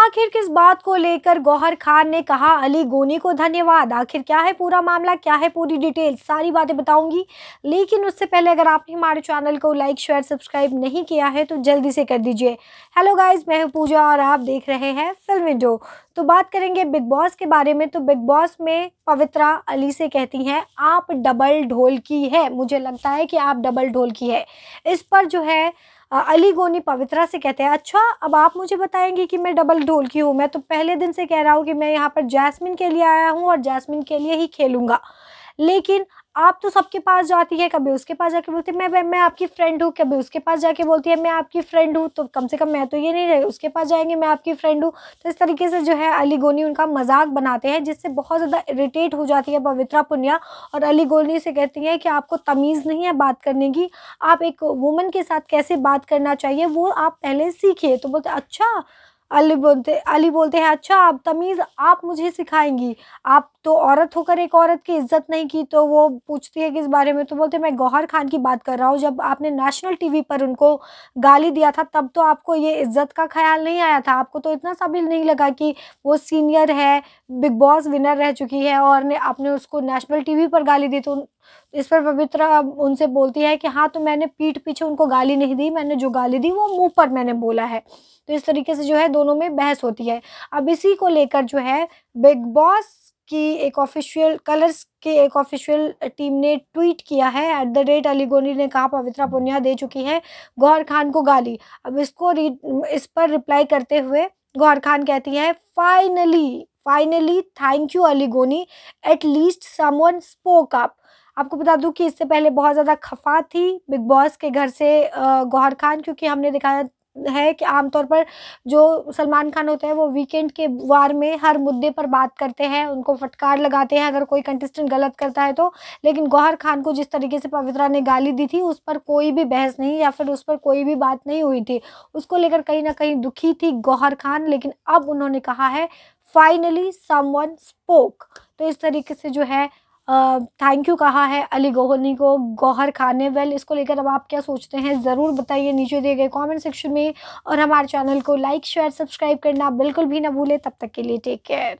आखिर किस बात को लेकर गौहर खान ने कहा, अली गोनी को धन्यवाद। आखिर क्या है पूरा मामला? क्या है पूरी डिटेल? सारी बातें बताऊँगी। लेकिन उससे पहले अगर आपने हमारे चैनल को लाइक, शेयर, सब्सक्राइब नहीं किया है तो जल्दी से कर दीजिए। हेलो गाइस, मैं हूँ पूजा और आप देख रहे हैं फ़िल्म विंडो। तो बात करेंगे बिग बॉस के बारे में। तो बिग बॉस में पवित्रा अली से कहती हैं, आप डबल ढोल की है। मुझे लगता है कि आप डबल ढोल की है। इस पर जो है अली गोनी पवित्रा से कहते हैं अच्छा अब आप मुझे बताएँगे कि मैं डबल ढोल की हूँ। मैं तो पहले दिन से कह रहा हूँ कि मैं यहाँ पर जैस्मिन के लिए आया हूँ और जैस्मिन के लिए ही खेलूँगा। लेकिन आप तो सबके पास जाती है, कभी उसके पास जाके बोलती है, मैं मैं आपकी फ्रेंड हूँ। कभी उसके पास जाके बोलती है, मैं आपकी फ्रेंड हूँ। तो कम से कम मैं तो ये नहीं रही, उसके पास जाएँगे, मैं आपकी फ्रेंड हूँ। तो इस तरीके से जो है अली गोनी उनका मज़ाक बनाते हैं, जिससे बहुत ज़्यादा इरीटेट हो जाती है पवित्रा पुनिया और अली गोनी से कहती हैं कि आपको तमीज़ नहीं है बात करने की, आप एक वुमन के साथ कैसे बात करना चाहिए, वो आप पहले सीखिए। तो बोलते अच्छा अली बोलते अली बोलते हैं अच्छा आप तमीज़, आप मुझे सिखाएँगी। आप तो औरत होकर एक औरत की इज़्ज़त नहीं की तो वो पूछती है किस बारे में। तो बोलते, मैं गौहर खान की बात कर रहा हूँ। जब आपने नेशनल टीवी पर उनको गाली दिया था, तब तो आपको ये इज़्ज़त का ख्याल नहीं आया था। आपको तो इतना साबिल नहीं लगा कि वो सीनियर है, बिग बॉस विनर रह चुकी है और ने, आपने उसको नेशनल टीवी पर गाली दी तो इस पर पवित्रा उनसे बोलती है कि हाँ तो मैंने पीठ पीछे उनको गाली नहीं दी, मैंने जो गाली दी वो मुँह पर मैंने बोला है। तो इस तरीके से जो है दोनों में बहस होती है। अब इसी को लेकर जो है बिग बॉस की एक ऑफिशियल कलर्स के एक ऑफिशियल टीम ने ट्वीट किया है। एट द रेट अलीगोनी ने कहा, पवित्रा पुनिया दे चुकी है गौर खान को गाली। अब इसको इस पर रिप्लाई करते हुए गौर खान कहती है, finally finally thank you अलीगोनी, at least someone spoke up. आपको बता दूँ कि इससे पहले बहुत ज़्यादा खफा थी बिग बॉस के घर से गौहर खान, क्योंकि हमने दिखाया है कि आमतौर पर जो सलमान खान होते हैं वो वीकेंड के वार में हर मुद्दे पर बात करते हैं, उनको फटकार लगाते हैं अगर कोई कंटेस्टेंट गलत करता है तो। लेकिन गौहर खान को जिस तरीके से पवित्रा ने गाली दी थी, उस पर कोई भी बहस नहीं या फिर उस पर कोई भी बात नहीं हुई थी। उसको लेकर कहीं ना कहीं दुखी थी गौहर खान, लेकिन अब उन्होंने कहा है फाइनली समवन स्पोक तो इस तरीके से जो है थैंक यू कहा है अली गोहनी को, गौहर खान। ने वेल इसको लेकर अब आप क्या सोचते हैं? ज़रूर बताइए नीचे दिए गए कमेंट सेक्शन में। और हमारे चैनल को लाइक शेयर सब्सक्राइब करना बिल्कुल भी ना भूलें। तब तक के लिए टेक केयर